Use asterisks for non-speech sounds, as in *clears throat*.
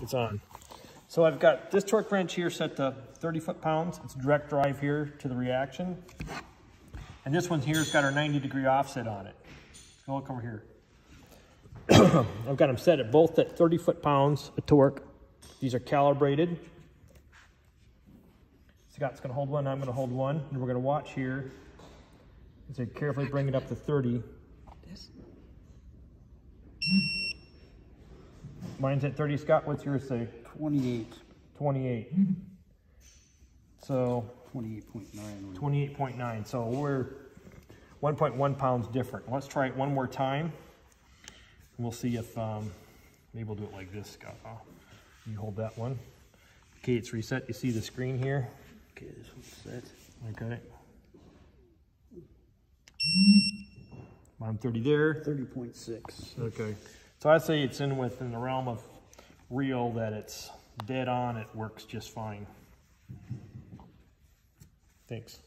it's on. So I've got this torque wrench here set to 30 foot-pounds. It's direct drive here to the reaction. And this one here's got our 90 degree offset on it. So look over here. *clears throat* I've got them set at both at 30 foot-pounds of torque. These are calibrated. Scott's gonna hold one, I'm gonna hold one, and we're gonna watch here. As I carefully bring it up to 30. Mine's at 30, Scott, what's yours say? 28, 28. So 28.9. 28.9, so we're 1.1 pounds different. Let's try it one more time. We'll see if, um, maybe we'll do it like this, Scott. Oh, You hold that one. Okay, it's reset. You see the screen here? Okay, this one's set. Okay. I'm 30 there. 30.6. Okay. So I'd say it's in within the realm of real that it's dead on. It works just fine. Thanks.